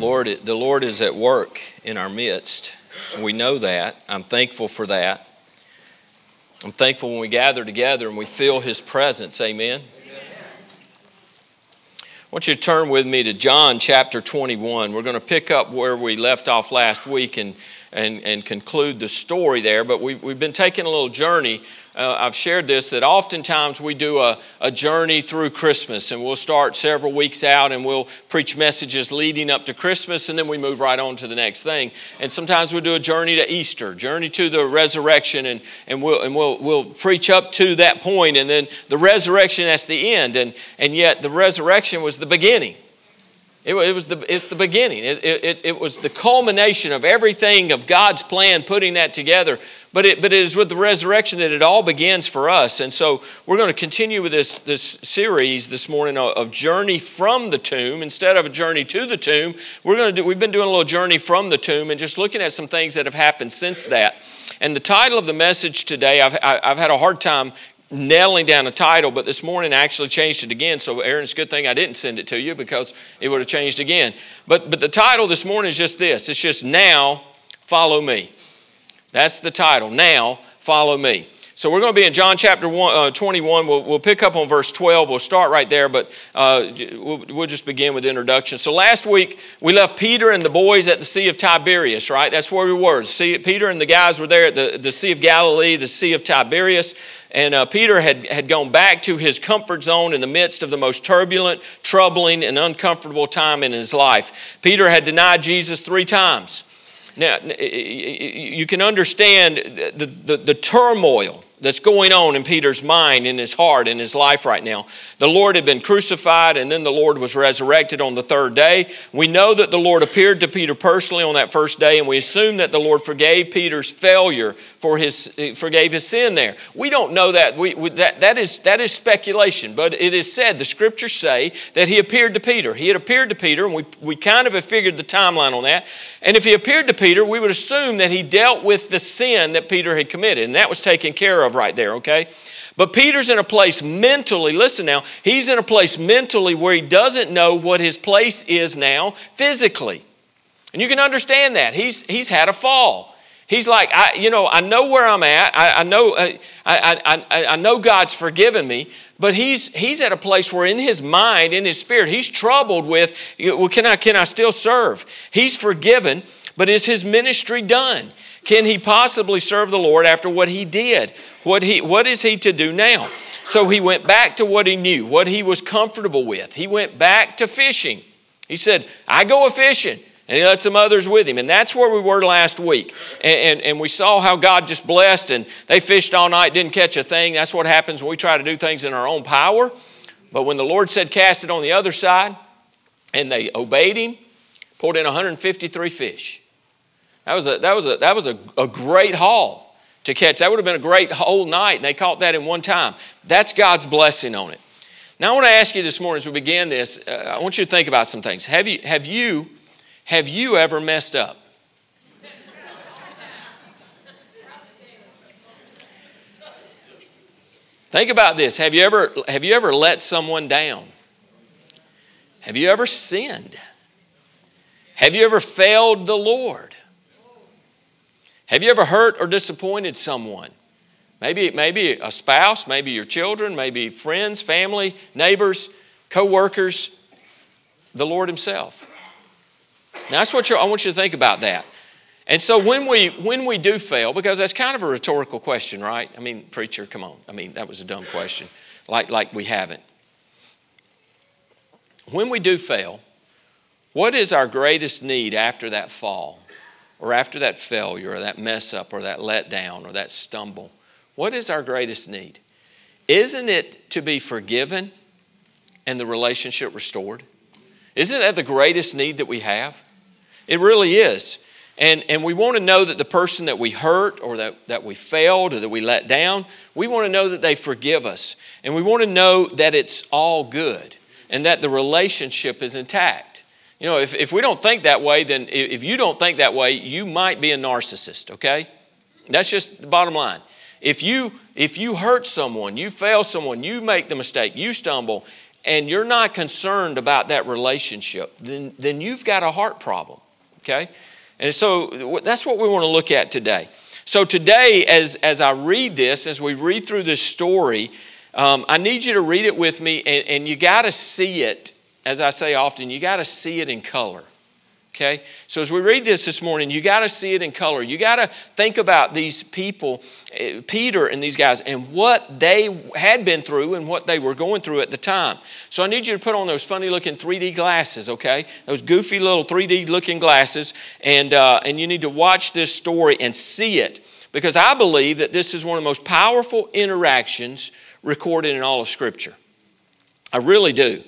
Lord, the Lord is at work in our midst. We know that. I'm thankful for that. I'm thankful when we gather together and we feel His presence. Amen. I want you to turn with me to John chapter 21. We're going to pick up where we left off last week and, and, and conclude the story there. But we've, we've been taking a little journey uh, I've shared this that oftentimes we do a, a journey through Christmas and we'll start several weeks out and we'll preach messages leading up to Christmas and then we move right on to the next thing. And sometimes we'll do a journey to Easter, journey to the resurrection, and, and, we'll, and we'll, we'll preach up to that point and then the resurrection, that's the end. And, and yet the resurrection was the beginning. It, it was the, it's the beginning. It, it, it was the culmination of everything of God's plan, putting that together. But it, but it is with the resurrection that it all begins for us. And so we're going to continue with this, this series this morning of, journey from the tomb. Instead of a journey to the tomb, we're going to do, we've been doing a little journey from the tomb and just looking at some things that have happened since that. And the title of the message today, I've, I've had a hard time nailing down a title, but this morning I actually changed it again. So, Aaron, it's a good thing I didn't send it to you because it would have changed again. But, but the title this morning is just this it's just Now Follow Me. That's the title. Now Follow Me. So we're going to be in John chapter one, uh, 21. We'll, we'll, pick up on verse 12. We'll start right there, but uh, we'll, we'll, just begin with the introduction. So last week, we left Peter and the boys at the Sea of Tiberias, right? That's where we were. See, Peter and the guys were there at the, the Sea of Galilee, the Sea of Tiberias. And uh, Peter had, had gone back to his comfort zone in the midst of the most turbulent, troubling, and uncomfortable time in his life. Peter had denied Jesus three times. Now, you can understand the, the, the turmoil that's going on in Peter's mind, in his heart, in his life right now. The Lord had been crucified and then the Lord was resurrected on the third day. We know that the Lord appeared to Peter personally on that first day, and we assume that the Lord forgave Peter's failure for his eh, forgave his sin there. We don't know that. We, we, that, that, is, that is speculation, but it is said, the scriptures say that he appeared to Peter. He had appeared to Peter, and we, we kind of have figured the timeline on that. And if he appeared to Peter, we would assume that he dealt with the sin that Peter had committed, and that was taken care of right there, okay? But Peter's in a place mentally, listen now, he's in a place mentally where he doesn't know what his place is now physically. And you can understand that. He's, he's had a fall. He's like, I, you know, I know where I'm at. I, I know, uh, I, I, I, I know God's forgiven me, but he's, he's at a place where in his mind, in his spirit, he's troubled with, well, can I, can I still serve? He's forgiven, but is his ministry done? Can he possibly serve the Lord after what he did? What, he, what is he to do now? So he went back to what he knew, what he was comfortable with. He went back to fishing. He said, I go a fishing. And he let some others with him. And that's where we were last week. And, and, and, we saw how God just blessed, and they fished all night, didn't catch a thing. That's what happens when we try to do things in our own power. But when the Lord said, cast it on the other side, and they obeyed him, pulled in 153 fish. That was a, that was a, that was a, a great haul to catch. That would have been a great whole night, and they caught that in one time. That's God's blessing on it. Now, I want to ask you this morning as we begin this, uh, I want you to think about some things. Have you, have you, have you ever messed up? Think about this. Have you ever, have you ever let someone down? Have you ever sinned? Have you ever failed the Lord? Have you ever hurt or disappointed someone? Maybe, maybe a spouse, maybe your children, maybe friends, family, neighbors, co-workers, the Lord Himself. Now that's what I want you to think about that. And so when we when we do fail, because that's kind of a rhetorical question, right? I mean, preacher, come on. I mean, that was a dumb question. Like like we haven't. When we do fail, what is our greatest need after that fall? Or after that failure or that mess up or that letdown or that stumble, what is our greatest need? Isn't it to be forgiven and the relationship restored? Isn't that the greatest need that we have? It really is. And, and we want to know that the person that we hurt or that, that we failed or that we let down, we want to know that they forgive us. And we want to know that it's all good and that the relationship is intact. You know, if, if we don't think that way, then if you don't think that way, you might be a narcissist, okay? That's just the bottom line. If you if you hurt someone, you fail someone, you make the mistake, you stumble, and you're not concerned about that relationship, then, then you've got a heart problem, okay? And so that's what we want to look at today. So today, as, as I read this, as we read through this story, um, I need you to read it with me, and, and you got to see it, as I say often, you got to see it in color. Okay? So as we read this this morning, you got to see it in color. You got to think about these people, eh, Peter and these guys, and what they had been through and what they were going through at the time. So I need you to put on those funny looking 3D glasses, okay? Those goofy little 3D looking glasses, and, uh, and you need to watch this story and see it because I believe that this is one of the most powerful interactions recorded in all of Scripture. I really do.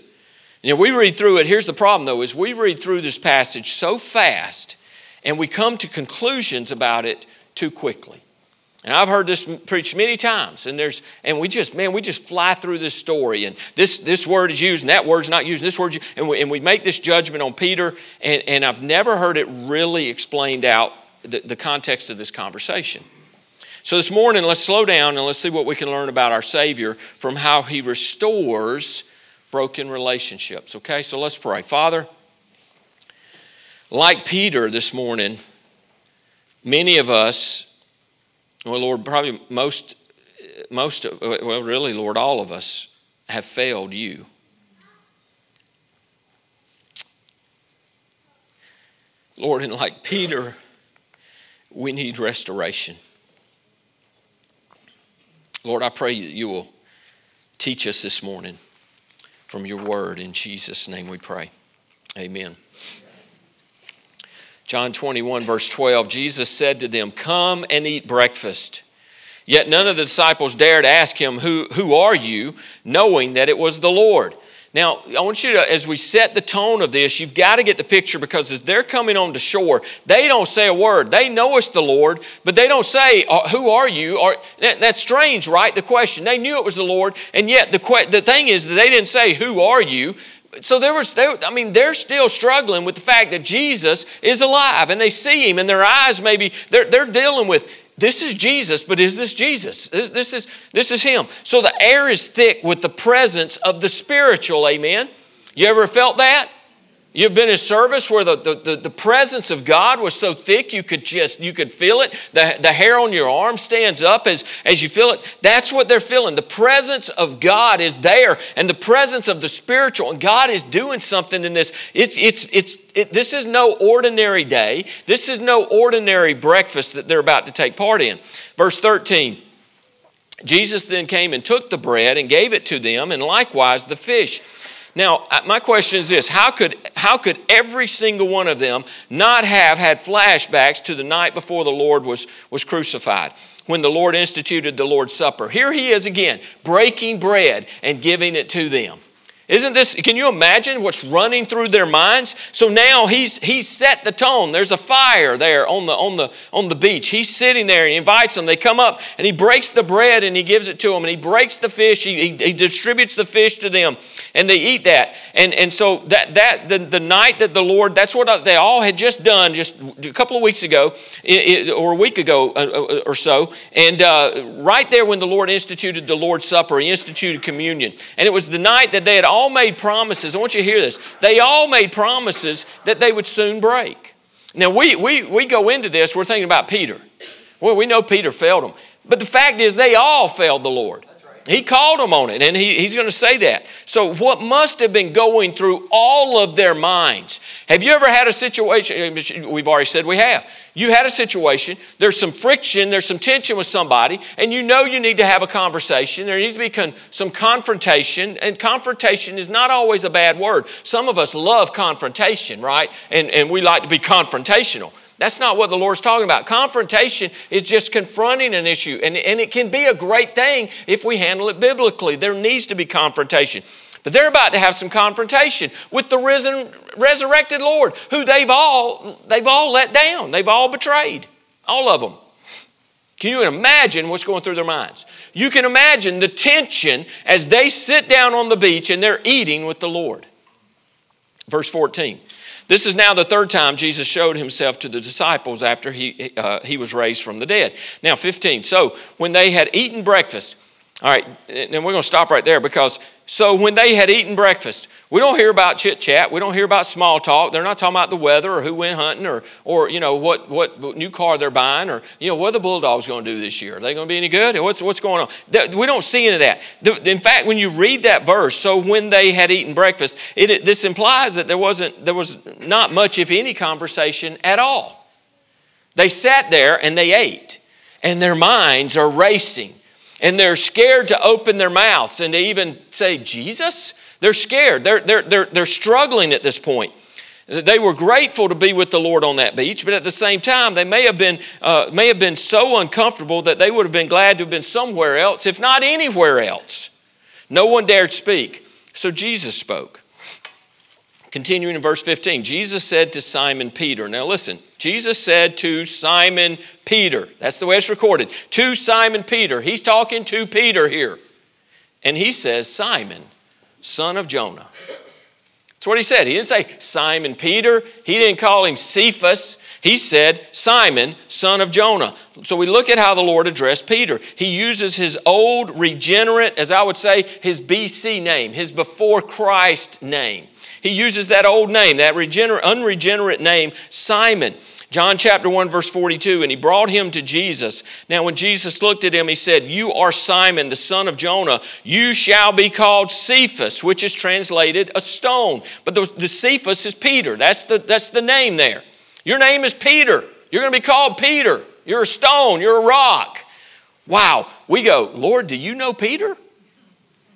You know, we read through it. Here's the problem, though, is we read through this passage so fast and we come to conclusions about it too quickly. And I've heard this preached many times, and there's and we just man we just fly through this story, and this this word is used, and that word's not used, and this word, and we, and we make this judgment on Peter, and, and I've never heard it really explained out the, the context of this conversation. So this morning, let's slow down and let's see what we can learn about our Savior from how He restores broken relationships. Okay, so let's pray. Father, like Peter this morning, many of us, well, Lord, probably most, most, of, well, really, Lord, all of us have failed you. Lord, and like Peter, we need restoration. Lord, I pray that you will teach us this morning from your word. In Jesus' name we pray. Amen. John 21, verse 12 Jesus said to them, Come and eat breakfast. Yet none of the disciples dared ask him, Who, who are you? knowing that it was the Lord. Now, I want you to, as we set the tone of this, you've got to get the picture because as they're coming on to shore, they don't say a word. They know it's the Lord, but they don't say, uh, Who are you? Or, that's strange, right? The question. They knew it was the Lord, and yet the, the thing is that they didn't say, Who are you? So there was, they, I mean, they're still struggling with the fact that Jesus is alive, and they see him, and their eyes maybe, they're, they're dealing with, this is Jesus, but is this Jesus? This, this, is, this is Him. So the air is thick with the presence of the spiritual, amen? You ever felt that? You've been in service where the, the, the, presence of God was so thick you could just, you could feel it. The, the hair on your arm stands up as, as you feel it. That's what they're feeling. The presence of God is there and the presence of the spiritual. And God is doing something in this. It, it's, it's, it, this is no ordinary day. This is no ordinary breakfast that they're about to take part in. Verse 13. Jesus then came and took the bread and gave it to them, and likewise the fish. Now, uh, my question is this how could, how could every single one of them not have had flashbacks to the night before the Lord was, was crucified? When the Lord instituted the Lord's Supper. Here he is again, breaking bread and giving it to them. Isn't this, can you imagine what's running through their minds? So now he's, he's set the tone. There's a fire there on the, on, the, on the beach. He's sitting there and he invites them. They come up and he breaks the bread and he gives it to them. And he breaks the fish. He, he, he distributes the fish to them and they eat that. And, and so that, that the, the night that the Lord, that's what they all had just done just a couple of weeks ago or a week ago uh, uh, or so. And uh, right there when the Lord instituted the Lord's Supper, he instituted communion. And it was the night that they had all made promises. I want you to hear this. They all made promises that they would soon break. Now, we, we, we go into this, we're thinking about Peter. Well, we know Peter failed them. But the fact is, they all failed the Lord. He called them on it, and he, he's going to say that. So, what must have been going through all of their minds? Have you ever had a situation? Eh, we've already said we have. You had a situation, there's some friction, there's some tension with somebody, and you know you need to have a conversation. There needs to be con- some confrontation, and confrontation is not always a bad word. Some of us love confrontation, right? And, and we like to be confrontational. That's not what the Lord's talking about. Confrontation is just confronting an issue, and, and it can be a great thing if we handle it biblically. There needs to be confrontation. But they're about to have some confrontation with the risen, resurrected Lord, who they've all, they've all let down. They've all betrayed. All of them. Can you imagine what's going through their minds? You can imagine the tension as they sit down on the beach and they're eating with the Lord. Verse 14. This is now the third time Jesus showed himself to the disciples after he, uh, he was raised from the dead. Now, 15. So, when they had eaten breakfast, All right, and we're going to stop right there because so when they had eaten breakfast, we don't hear about chit chat. We don't hear about small talk. They're not talking about the weather or who went hunting or, or you know, what, what new car they're buying or, you know, what are the Bulldogs going to do this year? Are they going to be any good? What's, what's going on? We don't see any of that. In fact, when you read that verse, so when they had eaten breakfast, it, this implies that there, wasn't, there was not much, if any, conversation at all. They sat there and they ate, and their minds are racing and they're scared to open their mouths and to even say, Jesus? They're scared. They're, they're, they're, they're struggling at this point. They were grateful to be with the Lord on that beach, but at the same time, they may have been, uh, may have been so uncomfortable that they would have been glad to have been somewhere else, if not anywhere else. No one dared speak. So Jesus spoke. Continuing in verse 15, Jesus said to Simon Peter, now listen, Jesus said to Simon Peter, that's the way it's recorded, to Simon Peter. He's talking to Peter here. And he says, Simon, son of Jonah. That's what he said. He didn't say Simon Peter, he didn't call him Cephas. He said, Simon, son of Jonah. So we look at how the Lord addressed Peter. He uses his old, regenerate, as I would say, his BC name, his before Christ name he uses that old name, that regenerate, unregenerate name, Simon. John chapter 1, verse 42, and he brought him to Jesus. Now, when Jesus looked at him, he said, You are Simon, the son of Jonah. You shall be called Cephas, which is translated a stone. But the, the Cephas is Peter. That's the, that's the name there. Your name is Peter. You're going to be called Peter. You're a stone. You're a rock. Wow. We go, Lord, do you know Peter?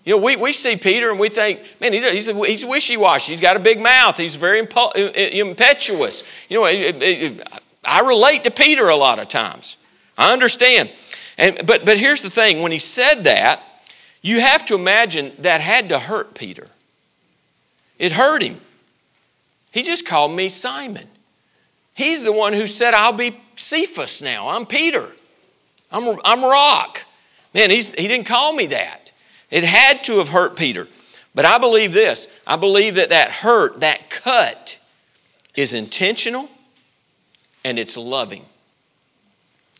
You know, we, we see Peter and we think, man, he, he's, he's wishy washy. He's got a big mouth. He's very impetuous. You know, I relate to Peter a lot of times. I understand. And, but, but here's the thing when he said that, you have to imagine that had to hurt Peter. It hurt him. He just called me Simon. He's the one who said, I'll be Cephas now. I'm Peter. I'm, I'm Rock. Man, he's, he didn't call me that. It had to have hurt Peter. But I believe this I believe that that hurt, that cut, is intentional and it's loving.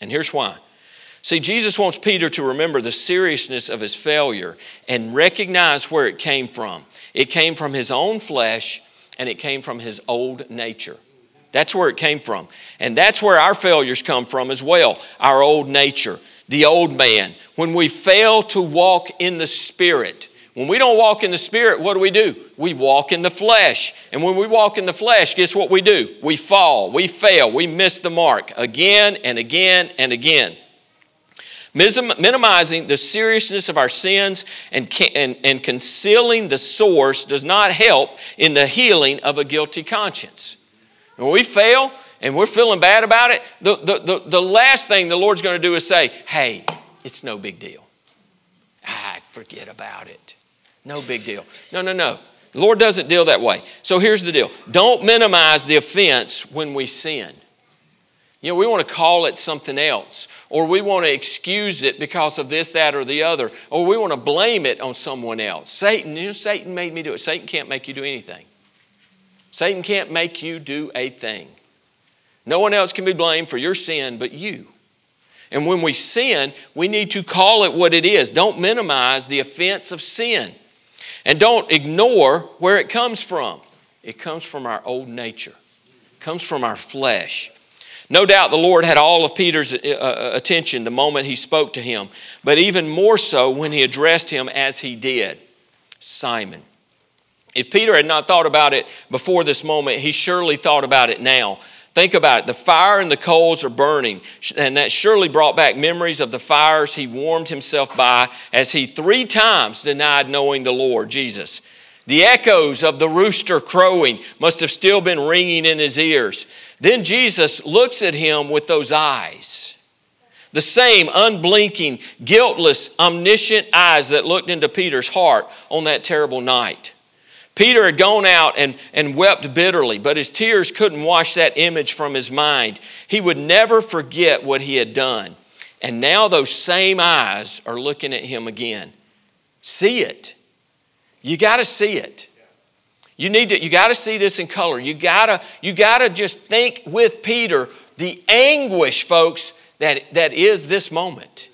And here's why. See, Jesus wants Peter to remember the seriousness of his failure and recognize where it came from. It came from his own flesh and it came from his old nature. That's where it came from. And that's where our failures come from as well our old nature the old man, when we fail to walk in the Spirit. When we don't walk in the Spirit, what do we do? We walk in the flesh. And when we walk in the flesh, guess what we do? We fall, we fail, we miss the mark again and again and again. Minimizing the seriousness of our sins and, and, and concealing the source does not help in the healing of a guilty conscience. When we fail, and we're feeling bad about it, the, the, the, the last thing the Lord's going to do is say, hey, it's no big deal. Ah, forget about it. No big deal. No, no, no. The Lord doesn't deal that way. So here's the deal don't minimize the offense when we sin. You know, we want to call it something else, or we want to excuse it because of this, that, or the other, or we want to blame it on someone else. Satan, you know, Satan made me do it. Satan can't make you do anything. Satan can't make you do a thing. No one else can be blamed for your sin but you. And when we sin, we need to call it what it is. Don't minimize the offense of sin. And don't ignore where it comes from. It comes from our old nature, it comes from our flesh. No doubt the Lord had all of Peter's uh, uh, attention the moment he spoke to him, but even more so when he addressed him as he did Simon. If Peter had not thought about it before this moment, he surely thought about it now. Think about it. The fire and the coals are burning, and that surely brought back memories of the fires he warmed himself by as he three times denied knowing the Lord Jesus. The echoes of the rooster crowing must have still been ringing in his ears. Then Jesus looks at him with those eyes. The same unblinking, guiltless, omniscient eyes that looked into Peter's heart on that terrible night. Peter had gone out and, and wept bitterly, but his tears couldn't wash that image from his mind. He would never forget what he had done. And now those same eyes are looking at him again. See it. You got to see it. You need to, you got to see this in color. You got to, you got to just think with Peter the anguish, folks, that, that is this moment.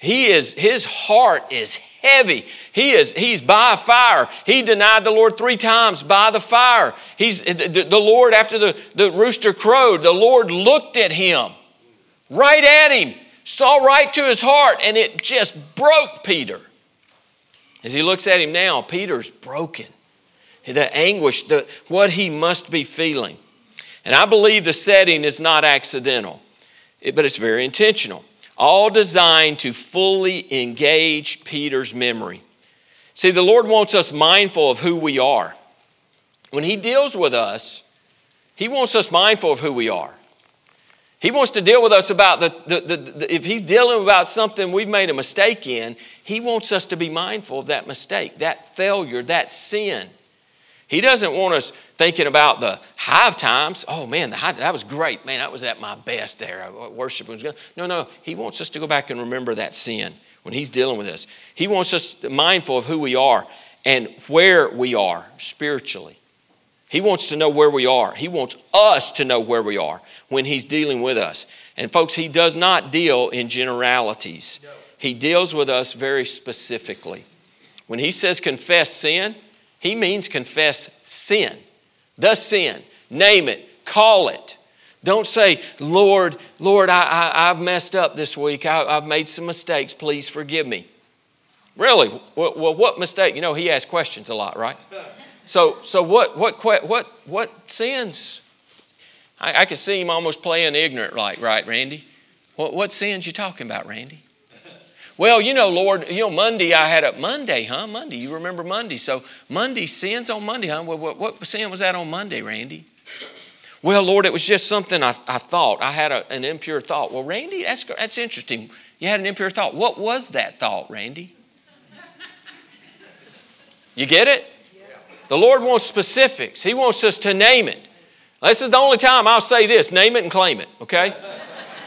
He is, his heart is heavy. He is, he's by fire. He denied the Lord three times by the fire. He's, the, the Lord, after the, the rooster crowed, the Lord looked at him, right at him, saw right to his heart, and it just broke Peter. As he looks at him now, Peter's broken. The anguish, the, what he must be feeling. And I believe the setting is not accidental, but it's very intentional all designed to fully engage Peter's memory. See, the Lord wants us mindful of who we are. When He deals with us, He wants us mindful of who we are. He wants to deal with us about the, the, the, the, if He's dealing about something we've made a mistake in, He wants us to be mindful of that mistake, that failure, that sin. He doesn't want us thinking about the high times. Oh man, high, that was great. Man, that was at my best there. Uh, worship was good. No, no. He wants us to go back and remember that sin when He's dealing with us. He wants us mindful of who we are and where we are spiritually. He wants to know where we are. He wants us to know where we are when He's dealing with us. And folks, He does not deal in generalities, He deals with us very specifically. When He says confess sin, he means confess sin, the sin. Name it, call it. Don't say, Lord, Lord, I, have messed up this week. I, have made some mistakes. Please forgive me. Really? Well, well, what mistake? You know, he asks questions a lot, right? So, so what, what, what, what sins? I, I could see him almost playing ignorant, like, right, Randy? What, what sins you talking about, Randy? Well, you know, Lord, you know, Monday I had a Monday, huh? Monday. You remember Monday. So Monday, sins on Monday, huh? Well, what, what sin was that on Monday, Randy? Well, Lord, it was just something I, I thought. I had a, an impure thought. Well, Randy, that's, that's interesting. You had an impure thought. What was that thought, Randy? You get it? The Lord wants specifics. He wants us to name it. This is the only time I'll say this name it and claim it, okay?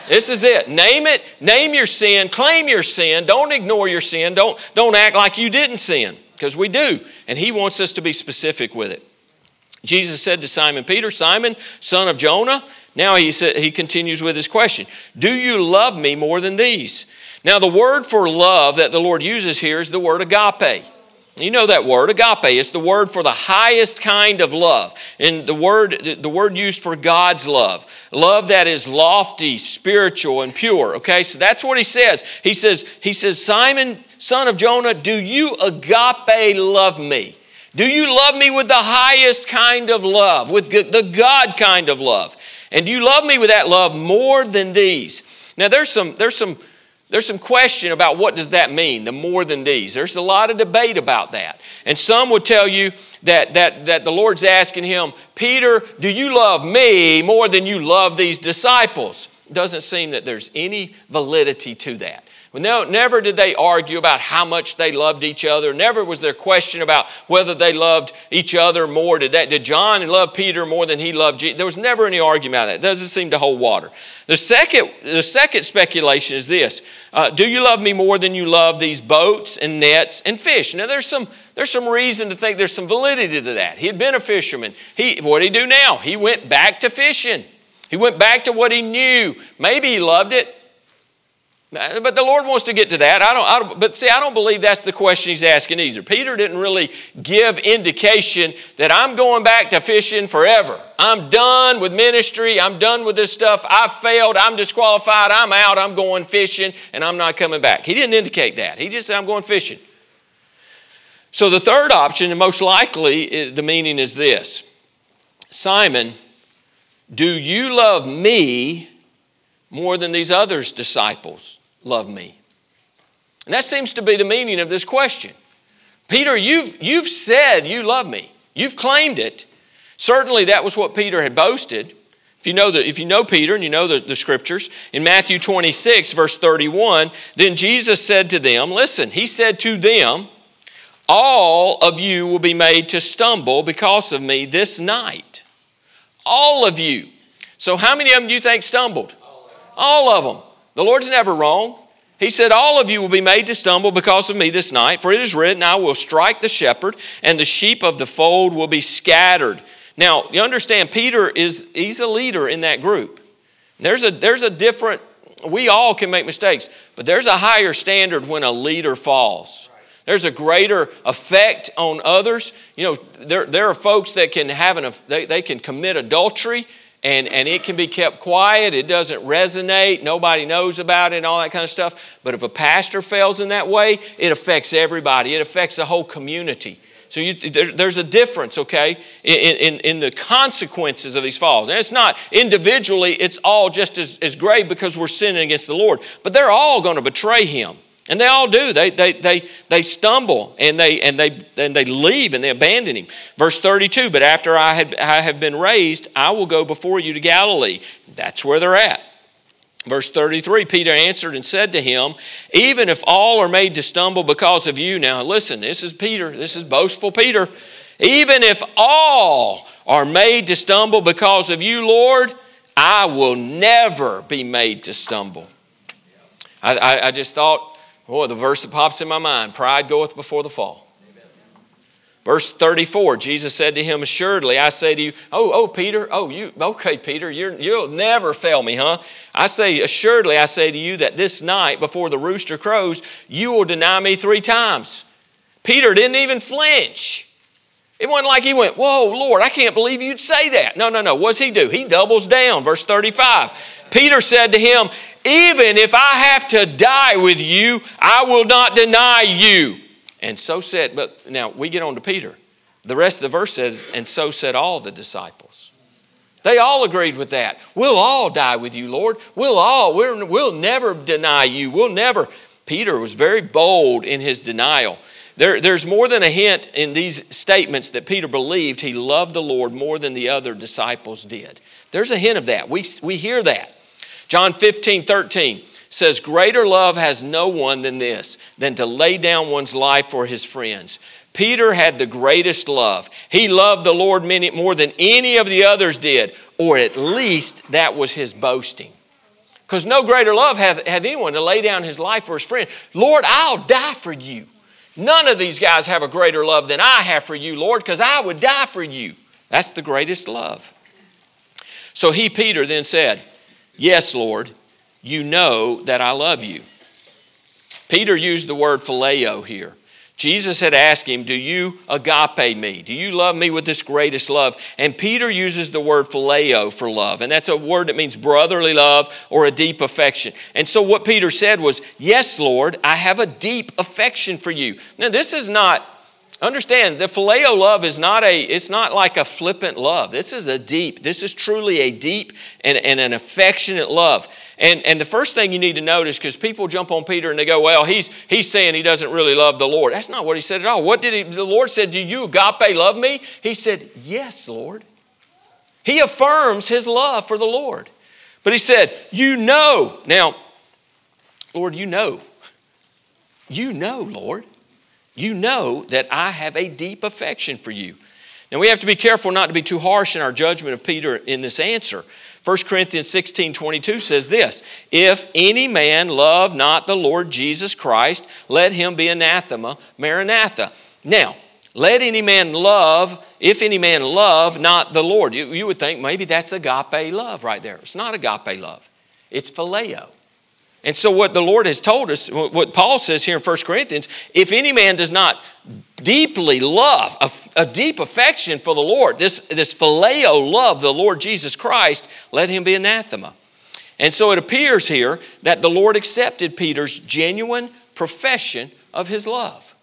This is it. Name it, name your sin, claim your sin. Don't ignore your sin. Don't, don't act like you didn't sin, because we do. And he wants us to be specific with it. Jesus said to Simon Peter, Simon, son of Jonah, now he, said, he continues with his question Do you love me more than these? Now, the word for love that the Lord uses here is the word agape. You know that word, agape. It's the word for the highest kind of love. And the word, the word used for God's love. Love that is lofty, spiritual, and pure. Okay, so that's what he says. He says, he says, Simon, son of Jonah, do you agape love me? Do you love me with the highest kind of love, with the God kind of love? And do you love me with that love more than these? Now there's some, there's some there's some question about what does that mean, the more than these. There's a lot of debate about that. And some would tell you that, that, that the Lord's asking him, Peter, do you love me more than you love these disciples? Doesn't seem that there's any validity to that. No, never did they argue about how much they loved each other. Never was there question about whether they loved each other more. Did, that, did John love Peter more than he loved Jesus? There was never any argument about that. It doesn't seem to hold water. The second, the second speculation is this uh, Do you love me more than you love these boats and nets and fish? Now, there's some, there's some reason to think there's some validity to that. He had been a fisherman. He, what did he do now? He went back to fishing. He went back to what he knew. Maybe he loved it. But the Lord wants to get to that. I don't, I don't, but see, I don't believe that's the question he's asking either. Peter didn't really give indication that I'm going back to fishing forever. I'm done with ministry. I'm done with this stuff. I failed. I'm disqualified. I'm out. I'm going fishing and I'm not coming back. He didn't indicate that. He just said, I'm going fishing. So the third option, and most likely the meaning is this Simon, do you love me more than these others' disciples? Love me? And that seems to be the meaning of this question. Peter, you've, you've said you love me. You've claimed it. Certainly, that was what Peter had boasted. If you know, the, if you know Peter and you know the, the scriptures, in Matthew 26, verse 31, then Jesus said to them, Listen, he said to them, All of you will be made to stumble because of me this night. All of you. So, how many of them do you think stumbled? All of them. The Lord's never wrong. He said, All of you will be made to stumble because of me this night, for it is written, I will strike the shepherd, and the sheep of the fold will be scattered. Now, you understand, Peter is he's a leader in that group. There's a, there's a different we all can make mistakes, but there's a higher standard when a leader falls. There's a greater effect on others. You know, there, there are folks that can have an, they, they can commit adultery and, and it can be kept quiet. It doesn't resonate. Nobody knows about it and all that kind of stuff. But if a pastor fails in that way, it affects everybody, it affects the whole community. So you, there, there's a difference, okay, in, in, in, the consequences of these falls. And it's not individually, it's all just as, as grave because we're sinning against the Lord. But they're all going to betray Him. And they all do. They, they, they, they stumble and they, and, they, and they leave and they abandon him. Verse 32 But after I, had, I have been raised, I will go before you to Galilee. That's where they're at. Verse 33 Peter answered and said to him, Even if all are made to stumble because of you. Now, listen, this is Peter. This is boastful Peter. Even if all are made to stumble because of you, Lord, I will never be made to stumble. I, I, I just thought, Boy, the verse that pops in my mind pride goeth before the fall. Verse 34, Jesus said to him, Assuredly, I say to you, Oh, oh, Peter, oh, you, okay, Peter, you you'll never fail me, huh? I say, Assuredly, I say to you that this night before the rooster crows, you will deny me three times. Peter didn't even flinch. It wasn't like he went, Whoa, Lord, I can't believe you'd say that. No, no, no. What's he do? He doubles down. Verse 35. Peter said to him, Even if I have to die with you, I will not deny you. And so said, but now we get on to Peter. The rest of the verse says, And so said all the disciples. They all agreed with that. We'll all die with you, Lord. We'll all, we will never deny you. We'll never. Peter was very bold in his denial. There, there's more than a hint in these statements that Peter believed he loved the Lord more than the other disciples did. There's a hint of that. We, we hear that. John 15, 13 says, Greater love has no one than this, than to lay down one's life for his friends. Peter had the greatest love. He loved the Lord many, more than any of the others did, or at least that was his boasting. Because no greater love had, had anyone to lay down his life for his friend. Lord, I'll die for you. None of these guys have a greater love than I have for you, Lord, because I would die for you. That's the greatest love. So he, Peter, then said, Yes, Lord, you know that I love you. Peter used the word phileo here. Jesus had asked him, Do you agape me? Do you love me with this greatest love? And Peter uses the word phileo for love. And that's a word that means brotherly love or a deep affection. And so what Peter said was, Yes, Lord, I have a deep affection for you. Now, this is not Understand, the phileo love is not a, it's not like a flippant love. This is a deep, this is truly a deep and, and an affectionate love. And, and the first thing you need to notice, because people jump on Peter and they go, well, he's, he's saying he doesn't really love the Lord. That's not what he said at all. What did he, the Lord said, do you agape love me? He said, yes, Lord. He affirms his love for the Lord. But he said, you know. Now, Lord, you know. You know, Lord you know that I have a deep affection for you. Now we have to be careful not to be too harsh in our judgment of Peter in this answer. 1 Corinthians 16 22 says this If any man love not the Lord Jesus Christ, let him be anathema, maranatha. Now, let any man love, if any man love not the Lord. You, you would think maybe that's agape love right there. It's not agape love, it's phileo. And so, what the Lord has told us, what Paul says here in 1 Corinthians, if any man does not deeply love, a, a, deep affection for the Lord, this, this phileo love, the Lord Jesus Christ, let him be anathema. And so it appears here that the Lord accepted Peter's genuine profession of his love.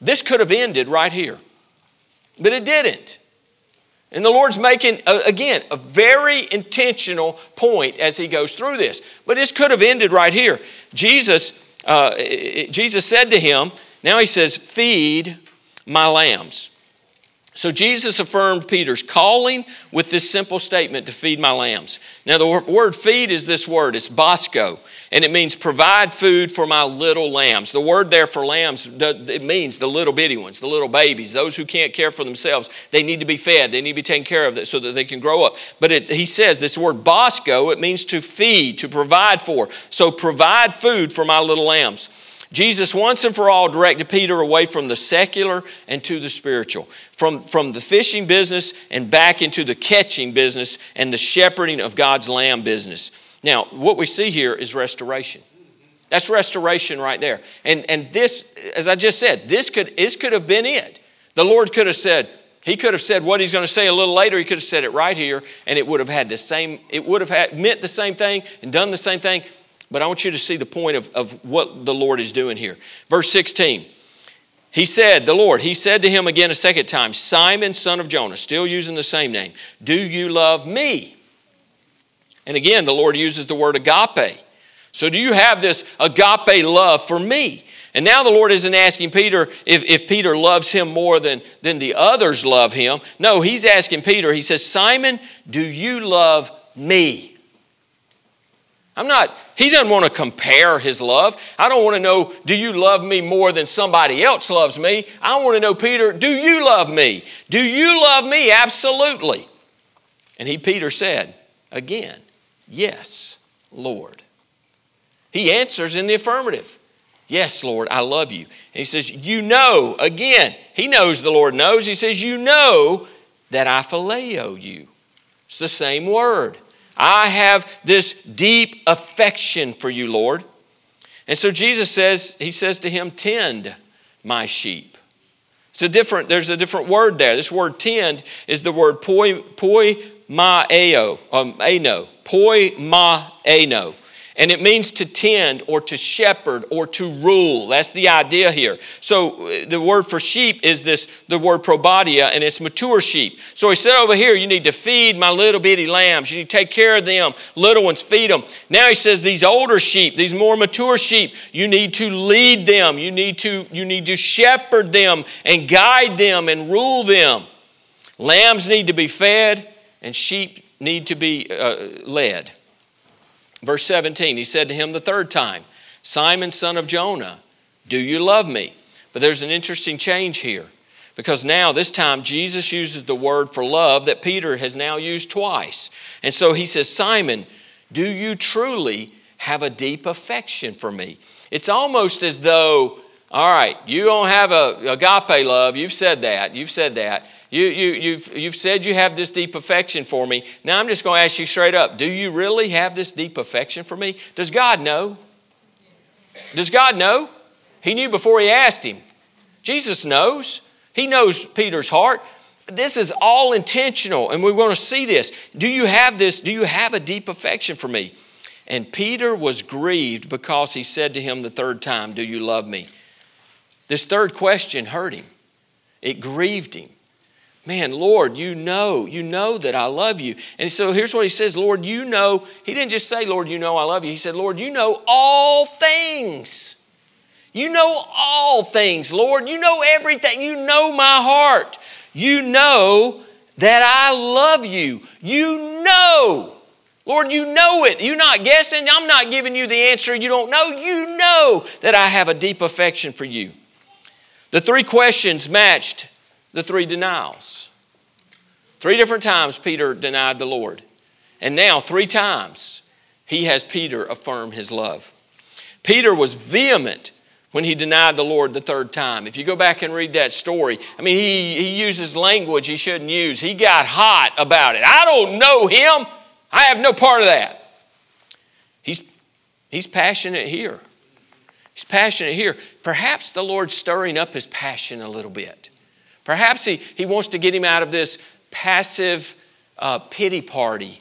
This could have ended right here, but it didn't. And the Lord's making, again, a very intentional point as he goes through this. But this could have ended right here. Jesus, uh, Jesus said to him, now he says, Feed my lambs. So Jesus affirmed Peter's calling with this simple statement to feed my lambs. Now, the word feed is this word, it's bosco, and it means provide food for my little lambs. The word there for lambs, it means the little bitty ones, the little babies, those who can't care for themselves. They need to be fed, they need to be taken care of so that they can grow up. But it, he says this word bosco, it means to feed, to provide for. So provide food for my little lambs. Jesus once and for all directed Peter away from the secular and to the spiritual, from, from the fishing business and back into the catching business and the shepherding of God's lamb business. Now, what we see here is restoration. That's restoration right there. And, and this, as I just said, this could, this could have been it. The Lord could have said, He could have said what He's going to say a little later. He could have said it right here, and it would have had the same, it would have had, meant the same thing and done the same thing. But I want you to see the point of, of what the Lord is doing here. Verse 16. He said, the Lord, he said to him again a second time, Simon, son of Jonah, still using the same name, do you love me? And again, the Lord uses the word agape. So, do you have this agape love for me? And now the Lord isn't asking Peter if, if Peter loves him more than, than the others love him. No, he's asking Peter, he says, Simon, do you love me? I'm not, he doesn't want to compare his love. I don't want to know, do you love me more than somebody else loves me? I want to know, Peter, do you love me? Do you love me? Absolutely. And he, Peter said, again, yes, Lord. He answers in the affirmative. Yes, Lord, I love you. And he says, You know, again, he knows the Lord knows. He says, You know that I phileo you. It's the same word. I have this deep affection for you, Lord. And so Jesus says, He says to him, Tend my sheep. It's a different, there's a different word there. This word tend is the word poi, poi ma eo, um, ano, poi ma ano and it means to tend or to shepherd or to rule. That's the idea here. So uh, the word for sheep is this the word probadia, and it's mature sheep. So he said over here, you need to feed my little bitty lambs. You need to take care of them. Little ones, feed them. Now he says these older sheep, these more mature sheep, you need to lead them. You need to you need to shepherd them and guide them and rule them. Lambs need to be fed, and sheep need to be uh, led. Verse 17, he said to him the third time, Simon, son of Jonah, do you love me? But there's an interesting change here because now, this time, Jesus uses the word for love that Peter has now used twice. And so he says, Simon, do you truly have a deep affection for me? It's almost as though, all right, you don't have a agape love. You've said that. You've said that. You, you, you've, you've said you have this deep affection for me. Now I'm just going to ask you straight up do you really have this deep affection for me? Does God know? Does God know? He knew before he asked him. Jesus knows. He knows Peter's heart. This is all intentional, and we're going to see this. Do you have this? Do you have a deep affection for me? And Peter was grieved because he said to him the third time, Do you love me? This third question hurt him, it grieved him. Man, Lord, you know, you know that I love you. And so here's what he says Lord, you know, he didn't just say, Lord, you know I love you. He said, Lord, you know all things. You know all things, Lord. You know everything. You know my heart. You know that I love you. You know. Lord, you know it. You're not guessing. I'm not giving you the answer you don't know. You know that I have a deep affection for you. The three questions matched the three denials. Three different times Peter denied the Lord. And now, three times, he has Peter affirm his love. Peter was vehement when he denied the Lord the third time. If you go back and read that story, I mean, he, he uses language he shouldn't use. He got hot about it. I don't know him. I have no part of that. He's, he's passionate here. He's passionate here. Perhaps the Lord's stirring up his passion a little bit. Perhaps he, he wants to get him out of this passive uh, pity party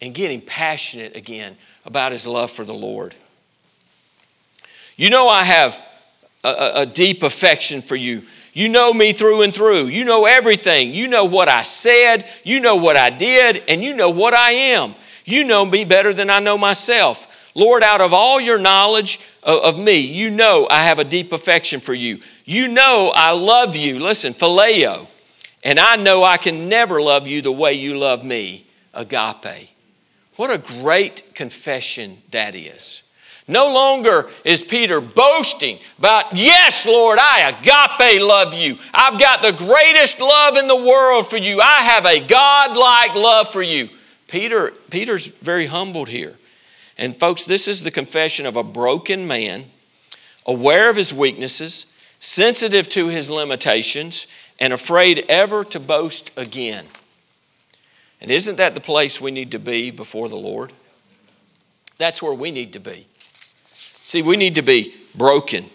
and get him passionate again about his love for the Lord. You know, I have a, a, deep affection for you. You know me through and through. You know everything. You know what I said. You know what I did. And you know what I am. You know me better than I know myself. Lord, out of all your knowledge of, of me, you know I have a deep affection for you. You know I love you. Listen, phileo. And I know I can never love you the way you love me, agape. What a great confession that is. No longer is Peter boasting about, yes, Lord, I agape love you. I've got the greatest love in the world for you. I have a God like love for you. Peter, Peter's very humbled here. And folks, this is the confession of a broken man, aware of his weaknesses, sensitive to his limitations, and afraid ever to boast again. And isn't that the place we need to be before the Lord? That's where we need to be. See, we need to be broken.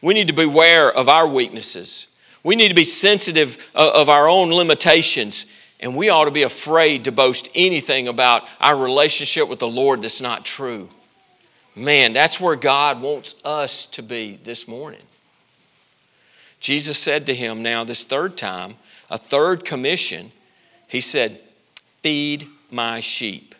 We need to be aware of our weaknesses. We need to be sensitive of our own limitations. And we ought to be afraid to boast anything about our relationship with the Lord that's not true. Man, that's where God wants us to be this morning. Jesus said to him now, this third time, a third commission, he said, Feed my sheep.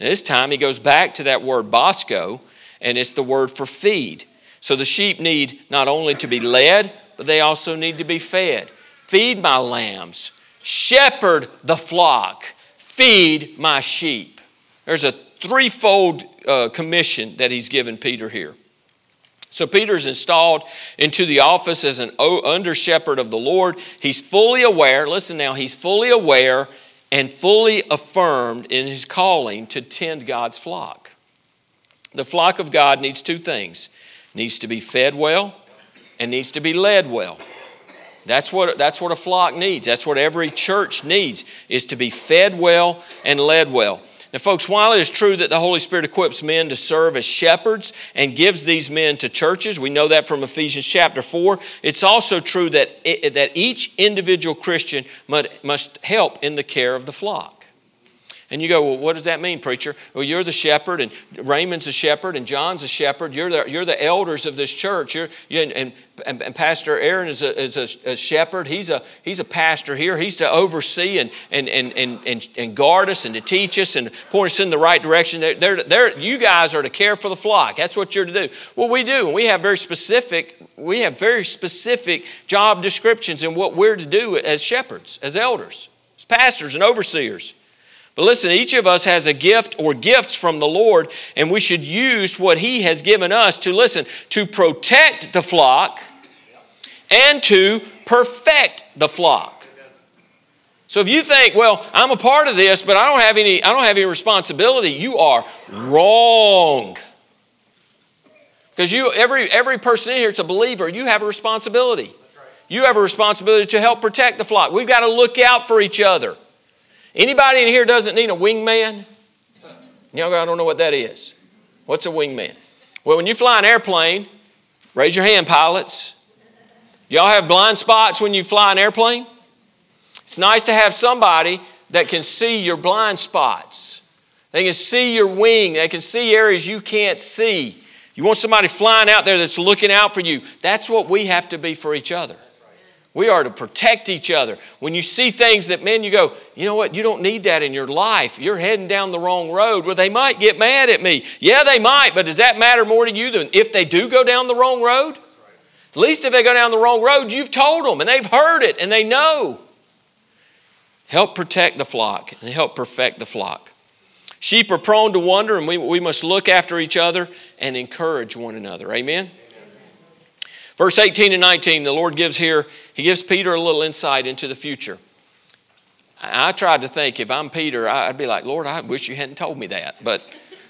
And this time he goes back to that word bosko, and it's the word for feed. So the sheep need not only to be led, but they also need to be fed. Feed my lambs, shepherd the flock, feed my sheep. There's a threefold uh, commission that he's given Peter here. So Peter's installed into the office as an under shepherd of the Lord. He's fully aware, listen now, he's fully aware and fully affirmed in his calling to tend God's flock. The flock of God needs two things needs to be fed well and needs to be led well. That's what, that's what a flock needs. That's what every church needs, is to be fed well and led well. Now, folks, while it is true that the Holy Spirit equips men to serve as shepherds and gives these men to churches, we know that from Ephesians chapter 4, it's also true that, it, that each individual Christian must, help in the care of the flock. And you go, well, what does that mean, preacher? Well, you're the shepherd, and Raymond's a shepherd, and John's a shepherd. You're the, you're the elders of this church. You're, you, and, and, and, Pastor Aaron is, a, is a, a, shepherd. He's a, he's a pastor here. He's to oversee and, and, and, and, and, guard us and to teach us and point us in the right direction. They're, they're, they're, you guys are to care for the flock. That's what you're to do. Well, we do. And we have very specific, we have very specific job descriptions in what we're to do as shepherds, as elders, as pastors and overseers. But listen, each of us has a gift or gifts from the Lord, and we should use what He has given us to listen, to protect the flock and to perfect the flock. So if you think, well, I'm a part of this, but I don't have any, I don't have any responsibility, you are wrong. Because you, every, every person in here, it's a believer, you have a responsibility. You have a responsibility to help protect the flock. We've got to look out for each other. Anybody in here doesn't need a wingman? Y'all, I don't know what that is. What's a wingman? Well, when you fly an airplane, raise your hand, pilots. Y'all have blind spots when you fly an airplane? It's nice to have somebody that can see your blind spots. They can see your wing, they can see areas you can't see. You want somebody flying out there that's looking out for you. That's what we have to be for each other. We are to protect each other. When you see things that, men, you go, you know what, you don't need that in your life. You're heading down the wrong road. Well, they might get mad at me. Yeah, they might, but does that matter more to you than if they do go down the wrong road? At least if they go down the wrong road, you've told them and they've heard it and they know. Help protect the flock and help perfect the flock. Sheep are prone to wander, and we, we must look after each other and encourage one another. Amen? Verse 18 and 19, the Lord gives here, He gives Peter a little insight into the future. I tried to think if I'm Peter, I'd be like, Lord, I wish you hadn't told me that. But,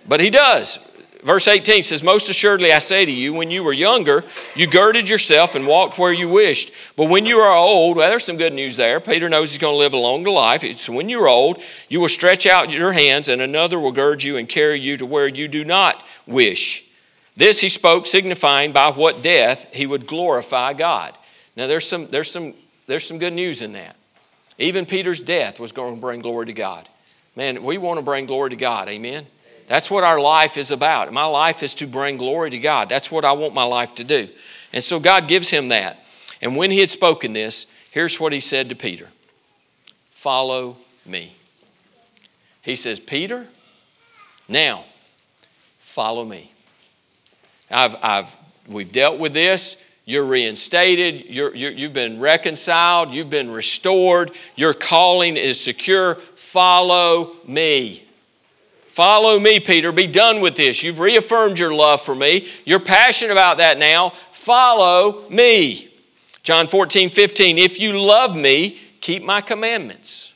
but He does. Verse 18 says, Most assuredly I say to you, when you were younger, you girded yourself and walked where you wished. But when you are old, well, there's some good news there. Peter knows he's going to live a long life. So when you're old, you will stretch out your hands, and another will gird you and carry you to where you do not wish. This he spoke, signifying by what death he would glorify God. Now, there's some, there's some, there's some good news in that. Even Peter's death was going to bring glory to God. Man, we want to bring glory to God. Amen. That's what our life is about. My life is to bring glory to God. That's what I want my life to do. And so God gives him that. And when he had spoken this, here's what he said to Peter Follow me. He says, Peter, now follow me. I've, I've, we've dealt with this. You're reinstated. You're, you you've been reconciled. You've been restored. Your calling is secure. Follow me. Follow me, Peter. Be done with this. You've reaffirmed your love for me. You're passionate about that now. Follow me. John 14, 15. If you love me, keep my commandments.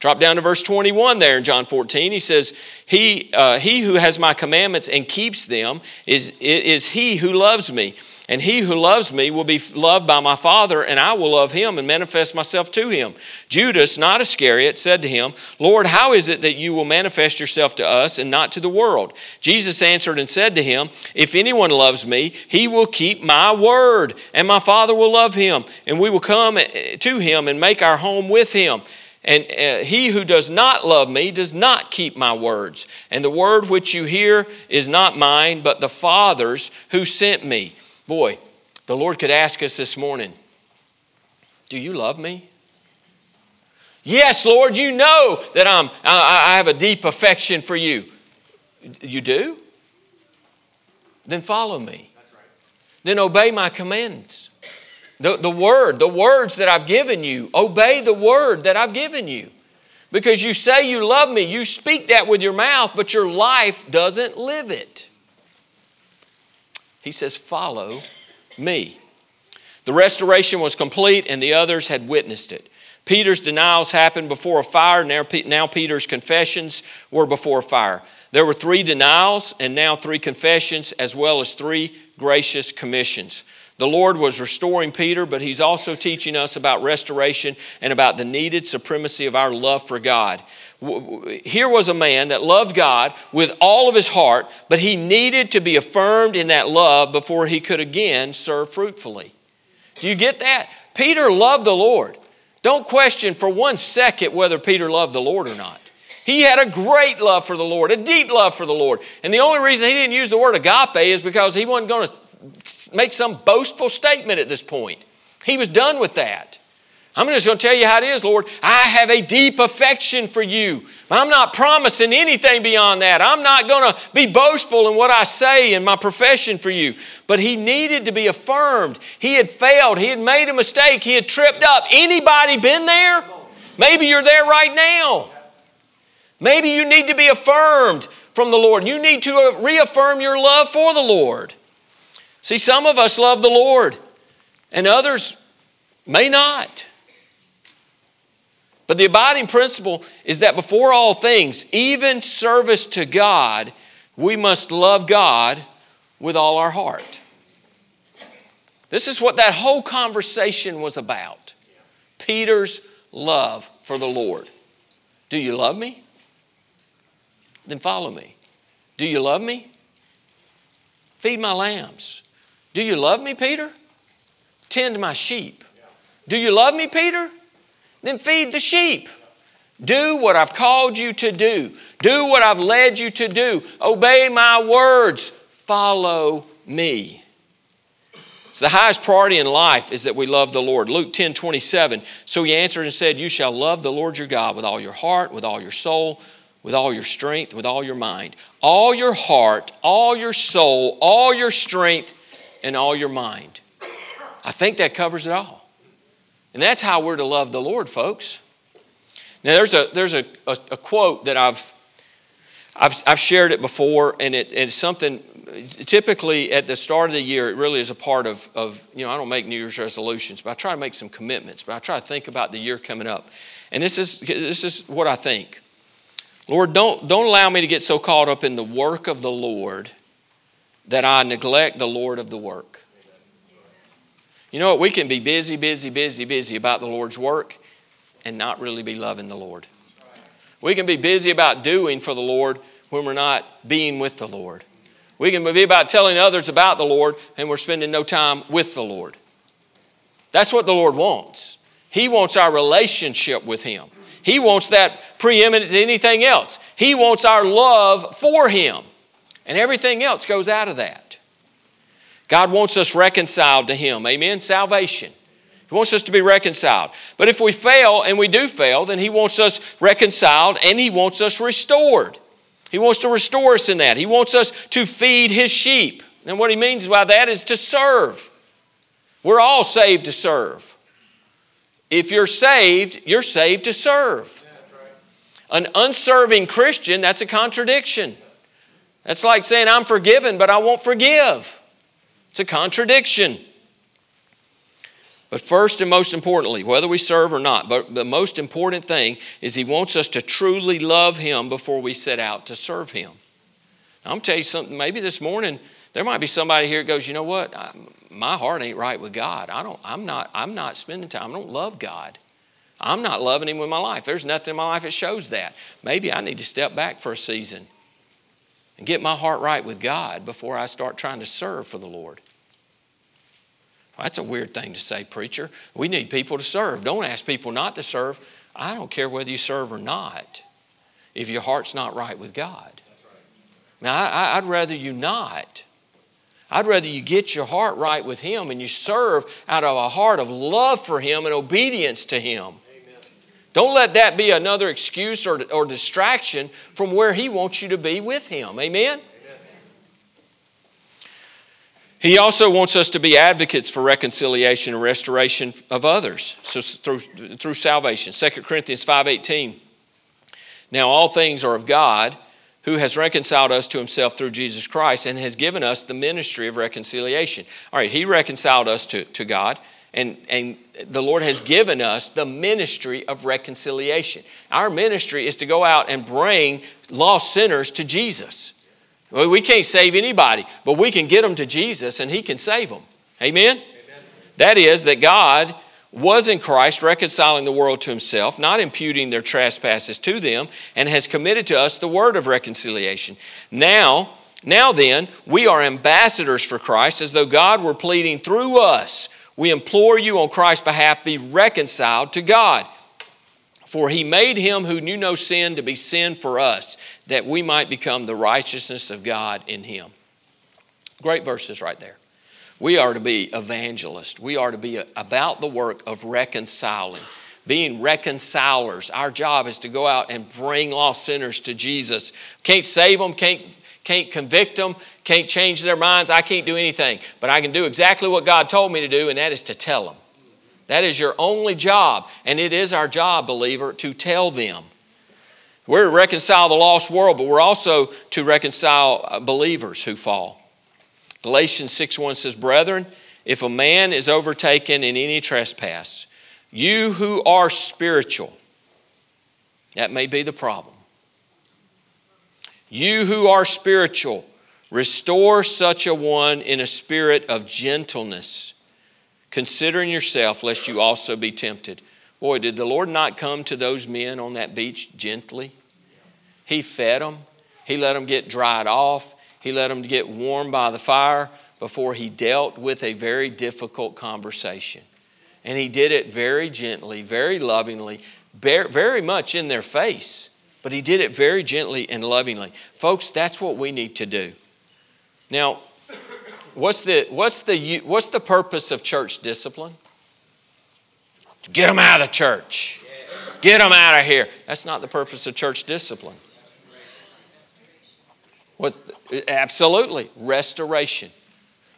Drop down to verse 21 there in John 14. He says, He, uh, he who has my commandments and keeps them is, is he who loves me. And he who loves me will be loved by my Father, and I will love him and manifest myself to him. Judas, not Iscariot, said to him, Lord, how is it that you will manifest yourself to us and not to the world? Jesus answered and said to him, If anyone loves me, he will keep my word, and my Father will love him, and we will come to him and make our home with him. And uh, he who does not love me does not keep my words. And the word which you hear is not mine, but the Father's who sent me. Boy, the Lord could ask us this morning Do you love me? Yes, Lord, you know that I'm, I, I have a deep affection for you. You do? Then follow me. Right. Then obey my commands. The, the word, the words that I've given you. Obey the word that I've given you. Because you say you love me, you speak that with your mouth, but your life doesn't live it. He says, Follow me. The restoration was complete, and the others had witnessed it. Peter's denials happened before a fire. Now, Peter's confessions were before a fire. There were three denials and now three confessions, as well as three gracious commissions. The Lord was restoring Peter, but He's also teaching us about restoration and about the needed supremacy of our love for God. Here was a man that loved God with all of his heart, but he needed to be affirmed in that love before he could again serve fruitfully. Do you get that? Peter loved the Lord. Don't question for one second whether Peter loved the Lord or not. He had a great love for the Lord, a deep love for the Lord. And the only reason he didn't use the word agape is because he wasn't going to make some boastful statement at this point. He was done with that. I'm just going to tell you how it is, Lord. I have a deep affection for you. I'm not promising anything beyond that. I'm not going to be boastful in what I say in my profession for you. But he needed to be affirmed. He had failed. He had made a mistake. He had tripped up. Anybody been there? Maybe you're there right now. Maybe you need to be affirmed from the Lord. You need to reaffirm your love for the Lord. See, some of us love the Lord, and others may not. But the abiding principle is that before all things, even service to God, we must love God with all our heart. This is what that whole conversation was about Peter's love for the Lord. Do you love me? Then follow me. Do you love me? Feed my lambs. Do you love me, Peter? Tend my sheep. Do you love me, Peter? Then feed the sheep. Do what I've called you to do. Do what I've led you to do. Obey my words. Follow me. So the highest priority in life is that we love the Lord. Luke 10 27. So he answered and said, You shall love the Lord your God with all your heart, with all your soul, with all your strength, with all your mind. All your heart, all your soul, all your strength, and all your mind. I think that covers it all. And that's how we're to love the Lord, folks. Now, there's a, there's a, a, a quote that I've, I've, I've shared it before, and it, it's something typically at the start of the year, it really is a part of, of, you know, I don't make New Year's resolutions, but I try to make some commitments, but I try to think about the year coming up. And this is, this is what I think. Lord, don't, don't allow me to get so caught up in the work of the Lord that I neglect the Lord of the work. You know what? We can be busy, busy, busy, busy about the Lord's work and not really be loving the Lord. We can be busy about doing for the Lord when we're not being with the Lord. We can be about telling others about the Lord and we're spending no time with the Lord. That's what the Lord wants. He wants our relationship with Him. He wants that preeminent to anything else. He wants our love for Him. And everything else goes out of that. God wants us reconciled to Him. Amen? Salvation. He wants us to be reconciled. But if we fail, and we do fail, then He wants us reconciled and He wants us restored. He wants to restore us in that. He wants us to feed His sheep. And what He means by that is to serve. We're all saved to serve. If you're saved, you're saved to serve. An unserving Christian, that's a contradiction. That's like saying, I'm forgiven, but I won't forgive. It's a contradiction. But first and most importantly, whether we serve or not, but the most important thing is He wants us to truly love Him before we set out to serve Him. I'm tell you something, maybe this morning there might be somebody here that goes, you know what? my heart ain't right with God. I don't, I'm, not, I'm not spending time. I don't love God. I'm not loving Him with my life. There's nothing in my life that shows that. Maybe I need to step back for a season and get my heart right with God before I start trying to serve for the Lord. That's a weird thing to say, preacher. We need people to serve. Don't ask people not to serve. I don't care whether you serve or not if your heart's not right with God. Now, I, would rather you not. I'd rather you get your heart right with Him and you serve out of a heart of love for Him and obedience to Him. Don't let that be another excuse or, or distraction from where He wants you to be with Him. Amen? He also wants us to be advocates for reconciliation and restoration of others so through, through salvation. 2 Corinthians 5.18 Now all things are of God who has reconciled us to himself through Jesus Christ and has given us the ministry of reconciliation. All right, he reconciled us to, to God, and, and the Lord has given us the ministry of reconciliation. Our ministry is to go out and bring lost sinners to Jesus. We can't save anybody, but we can get them to Jesus and He can save them. Amen? Amen? That is, that God was in Christ reconciling the world to Himself, not imputing their trespasses to them, and has committed to us the word of reconciliation. Now, now then, we are ambassadors for Christ, as though God were pleading through us. We implore you on Christ's behalf, be reconciled to God. For he made him who knew no sin to be sin for us, that we might become the righteousness of God in him. Great verses right there. We are to be evangelists. We are to be about the work of reconciling, being reconcilers. Our job is to go out and bring lost sinners to Jesus. Can't save them, can't, can't convict them, can't change their minds. I can't do anything. But I can do exactly what God told me to do, and that is to tell them. That is your only job. And it is our job, believer, to tell them. We're to reconcile the lost world, but we're also to reconcile uh, believers who fall. Galatians 6 1 says, Brethren, if a man is overtaken in any trespass, you who are spiritual, that may be the problem. You who are spiritual, restore such a one in a spirit of gentleness considering yourself, lest you also be tempted. Boy, did the Lord not come to those men on that beach gently? He fed them, He let them get dried off, He let them get warm by the fire before He dealt with a very difficult conversation. And He did it very gently, very lovingly, very much in their face, but He did it very gently and lovingly. Folks, that's what we need to do. Now, What's the, what's the, what's the purpose of church discipline? Get them out of church. Get them out of here. That's not the purpose of church discipline. What, absolutely, restoration.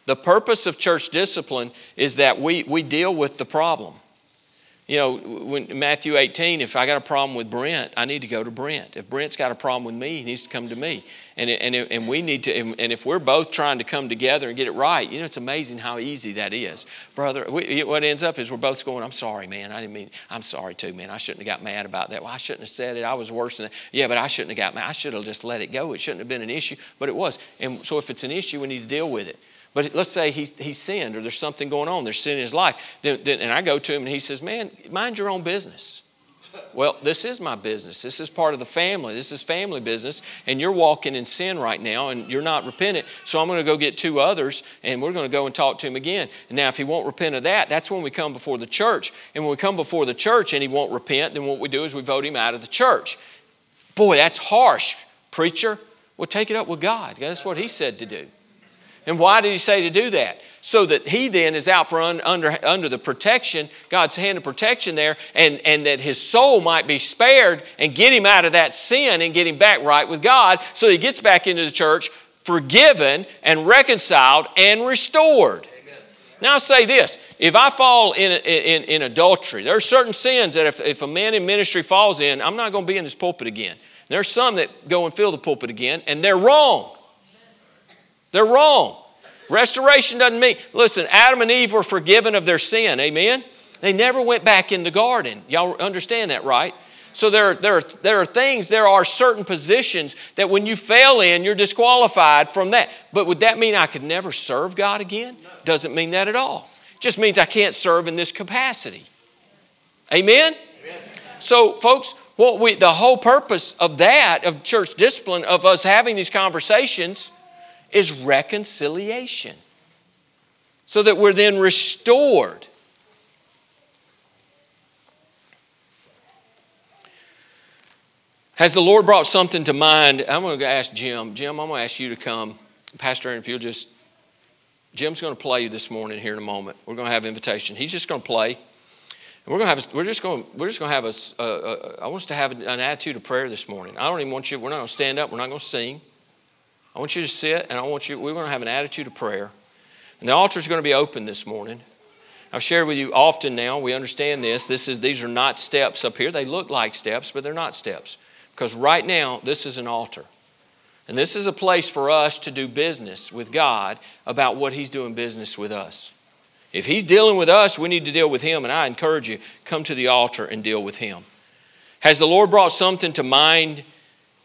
The purpose of church discipline is that we, we deal with the problem. You know, when Matthew 18, if I got a problem with Brent, I need to go to Brent. If Brent's got a problem with me, he needs to come to me. And, and, and we need to, and if we're both trying to come together and get it right, you know, it's amazing how easy that is. Brother, we, what ends up is we're both going, I'm sorry, man. I didn't mean, I'm sorry too, man. I shouldn't have got mad about that. Well, I shouldn't have said it. I was worse than that. Yeah, but I shouldn't have got mad. I should have just let it go. It shouldn't have been an issue, but it was. And so if it's an issue, we need to deal with it. But let's say he, he sinned or there's something going on, there's sin in his life. Then, then, and I go to him and he says, Man, mind your own business. Well, this is my business. This is part of the family. This is family business. And you're walking in sin right now and you're not repentant. So I'm going to go get two others and we're going to go and talk to him again. And now, if he won't repent of that, that's when we come before the church. And when we come before the church and he won't repent, then what we do is we vote him out of the church. Boy, that's harsh, preacher. Well, take it up with God. That's what he said to do. And why did he say to do that? So that he then is out for un, under, under the protection, God's hand of protection there, and, and that his soul might be spared and get him out of that sin and get him back right with God so he gets back into the church forgiven and reconciled and restored. Now, I'll say this if I fall in, in, in adultery, there are certain sins that if, if a man in ministry falls in, I'm not going to be in this pulpit again. There's some that go and fill the pulpit again, and they're wrong. They're wrong. Restoration doesn't mean, listen, Adam and Eve were forgiven of their sin. Amen? They never went back in the garden. Y'all understand that, right? So there, there, there are things, there are certain positions that when you fail in, you're disqualified from that. But would that mean I could never serve God again? Doesn't mean that at all. It just means I can't serve in this capacity. Amen? Amen. So, folks, what we, the whole purpose of that, of church discipline, of us having these conversations, is reconciliation. So that we're then restored Has the Lord brought something to mind? I'm going to ask Jim. Jim, I'm going to ask you to come. Pastor if you'll just, Jim's going to play you this morning here in a moment. We're going to have invitation. He's just going to play. And we're going to have, we're just going, we're just going to have a, a, a, I want us to have an attitude of prayer this morning. I don't even want you, we're not going to stand up, we're not going to sing. I want you to sit and I want you, we're going to have an attitude of prayer. And the altar is going to be open this morning. I've shared with you often now, we understand this. This is, these are not steps up here. They look like steps, but they're not steps. Because right now, this is an altar. And this is a place for us to do business with God about what He's doing business with us. If He's dealing with us, we need to deal with Him. And I encourage you, come to the altar and deal with Him. Has the Lord brought something to mind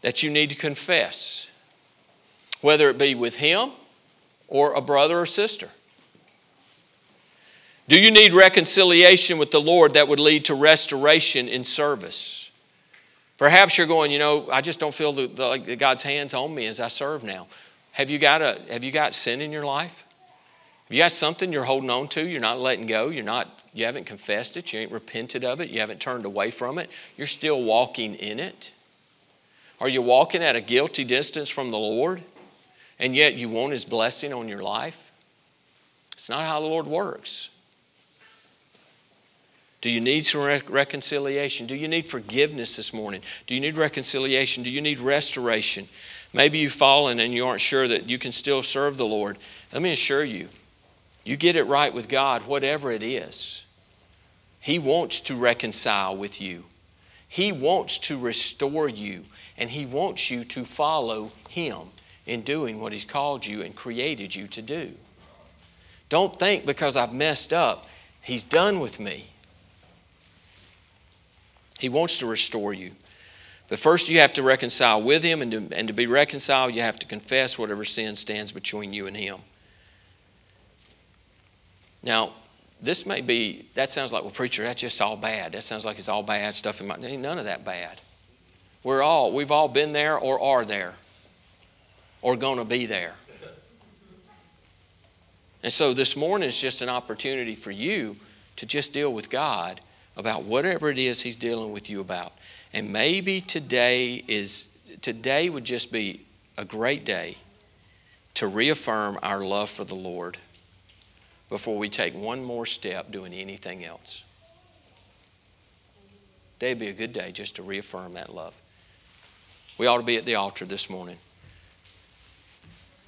that you need to confess? Whether it be with Him or a brother or sister. Do you need reconciliation with the Lord that would lead to restoration in service? Perhaps you're going, you know, I just don't feel the, the, like God's hands on me as I serve now. Have you, got a, have you got sin in your life? Have you got something you're holding on to? You're not letting go. You're not, you haven't confessed it. You ain't repented of it. You haven't turned away from it. You're still walking in it. Are you walking at a guilty distance from the Lord? And yet you want His blessing on your life? It's not how the Lord works. Do you need some reconciliation? Do you need forgiveness this morning? Do you need reconciliation? Do you need restoration? Maybe you've fallen and you aren't sure that you can still serve the Lord. Let me assure you, you get it right with God, whatever it is. He wants to reconcile with you, He wants to restore you, and He wants you to follow Him in doing what He's called you and created you to do. Don't think because I've messed up, He's done with me. He wants to restore you. But first, you have to reconcile with Him, and to, and to be reconciled, you have to confess whatever sin stands between you and Him. Now, this may be, that sounds like, well, preacher, that's just all bad. That sounds like it's all bad stuff in my, none of that bad. We're all, we've all been there or are there or going to be there. And so this morning is just an opportunity for you to just deal with God about whatever it is he's dealing with you about. And maybe today is today would just be a great day to reaffirm our love for the Lord before we take one more step doing anything else. Today'd be a good day just to reaffirm that love. We ought to be at the altar this morning.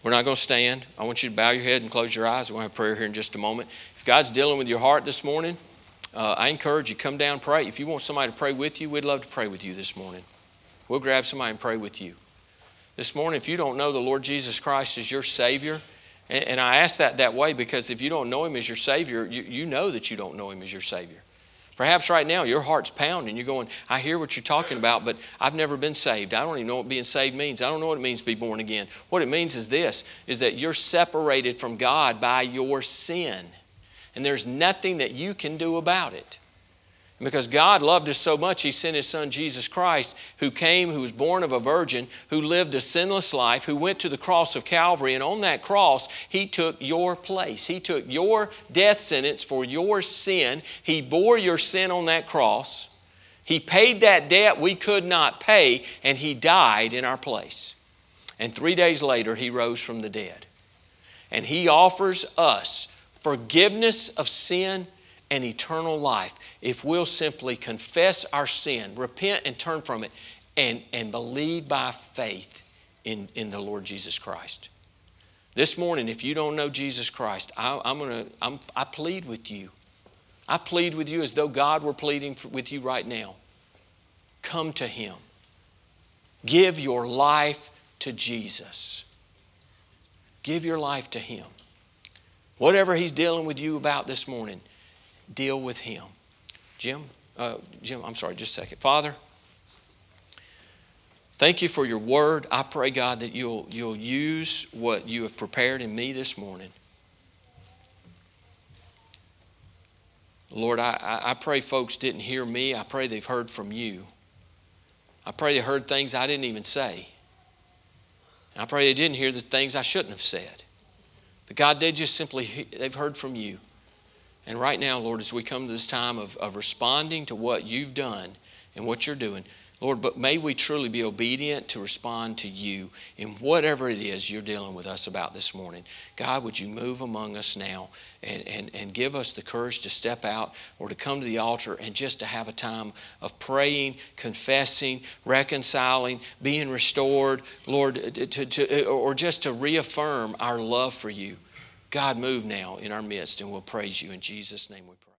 We're not going to stand. I want you to bow your head and close your eyes. We're going to have prayer here in just a moment. If God's dealing with your heart this morning, uh, I encourage you, come down, pray. If you want somebody to pray with you, we'd love to pray with you this morning. We'll grab somebody and pray with you. This morning, if you don't know the Lord Jesus Christ as your Savior, and, and I ask that that way because if you don't know Him as your Savior, you, you know that you don't know Him as your Savior. Perhaps right now your heart's pounding. You're going, I hear what you're talking about, but I've never been saved. I don't even know what being saved means. I don't know what it means to be born again. What it means is this is that you're separated from God by your sin and there's nothing that you can do about it. Because God loved us so much, He sent His Son Jesus Christ, who came, who was born of a virgin, who lived a sinless life, who went to the cross of Calvary, and on that cross, He took your place. He took your death sentence for your sin. He bore your sin on that cross. He paid that debt we could not pay, and He died in our place. And three days later, He rose from the dead. And He offers us forgiveness of sin and eternal life if we'll simply confess our sin, repent and turn from it, and, and believe by faith in, in the Lord Jesus Christ. This morning, if you don't know Jesus Christ, I, am gonna, I'm, I plead with you. I plead with you as though God were pleading for, with you right now. Come to Him. Give your life to Jesus. Give your life to Him. Whatever he's dealing with you about this morning, deal with him. Jim, uh, Jim, I'm sorry, just a second. Father, Thank you for your word. I pray, God, that you'll, you'll use what you have prepared in me this morning. Lord, I, I pray folks didn't hear me. I pray they've heard from you. I pray they heard things I didn't even say. I pray they didn't hear the things I shouldn't have said. But God, they just simply, they've heard from you. And right now, Lord, as we come to this time of, of responding to what you've done and what you're doing, Lord, but may we truly be obedient to respond to you in whatever it is you're dealing with us about this morning. God, would you move among us now and, and, and give us the courage to step out or to come to the altar and just to have a time of praying, confessing, reconciling, being restored, Lord, to, to, or just to reaffirm our love for you. God, move now in our midst, and we'll praise you in Jesus' name we pray.